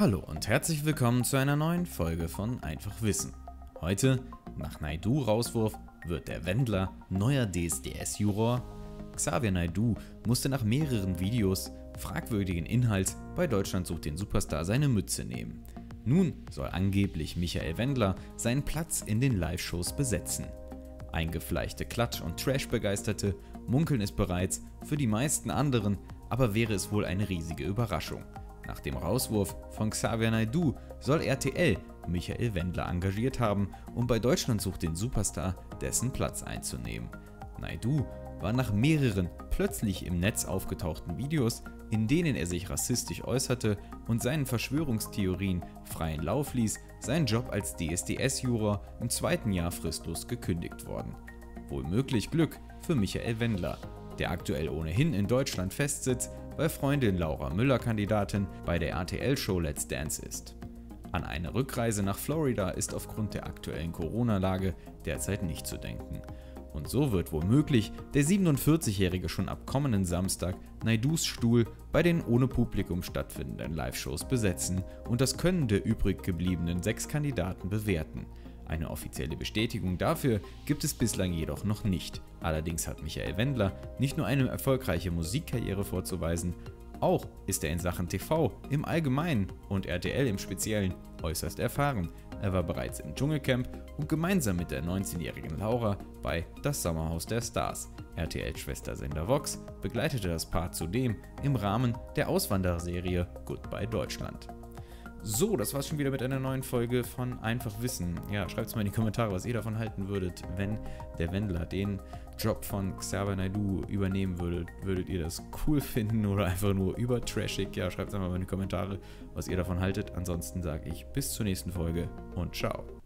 Hallo und herzlich willkommen zu einer neuen Folge von Einfach Wissen. Heute, nach Naidu-Rauswurf, wird der Wendler neuer DSDS-Juror. Xavier Naidu musste nach mehreren Videos fragwürdigen Inhalts bei Deutschland sucht den Superstar seine Mütze nehmen. Nun soll angeblich Michael Wendler seinen Platz in den Live-Shows besetzen. Eingefleischte Klatsch- und Trash-Begeisterte munkeln es bereits, für die meisten anderen aber wäre es wohl eine riesige Überraschung. Nach dem Rauswurf von Xavier Naidoo soll RTL Michael Wendler engagiert haben, um bei Deutschland sucht den Superstar dessen Platz einzunehmen. Naidoo war nach mehreren plötzlich im Netz aufgetauchten Videos, in denen er sich rassistisch äußerte und seinen Verschwörungstheorien freien Lauf ließ, sein Job als DSDS-Juror im zweiten Jahr fristlos gekündigt worden. Wohlmöglich Glück für Michael Wendler, der aktuell ohnehin in Deutschland festsitzt, weil Freundin Laura Müller Kandidatin bei der RTL-Show Let's Dance ist. An eine Rückreise nach Florida ist aufgrund der aktuellen Corona-Lage derzeit nicht zu denken. Und so wird womöglich der 47-Jährige schon ab kommenden Samstag Naidus Stuhl bei den ohne Publikum stattfindenden Live-Shows besetzen und das Können der übrig gebliebenen sechs Kandidaten bewerten. Eine offizielle Bestätigung dafür gibt es bislang jedoch noch nicht. Allerdings hat Michael Wendler nicht nur eine erfolgreiche Musikkarriere vorzuweisen, auch ist er in Sachen TV im Allgemeinen und RTL im Speziellen äußerst erfahren. Er war bereits im Dschungelcamp und gemeinsam mit der 19-jährigen Laura bei Das Sommerhaus der Stars. RTL-Schwestersender Vox begleitete das Paar zudem im Rahmen der Auswandererserie Goodbye Deutschland. So, das war's schon wieder mit einer neuen Folge von Einfach Wissen. Ja, schreibt's mal in die Kommentare, was ihr davon halten würdet, wenn der Wendler den Job von Xavier Naidoo übernehmen würdet. Würdet ihr das cool finden oder einfach nur übertrashig? Ja, schreibt's einfach mal in die Kommentare, was ihr davon haltet. Ansonsten sage ich bis zur nächsten Folge und ciao.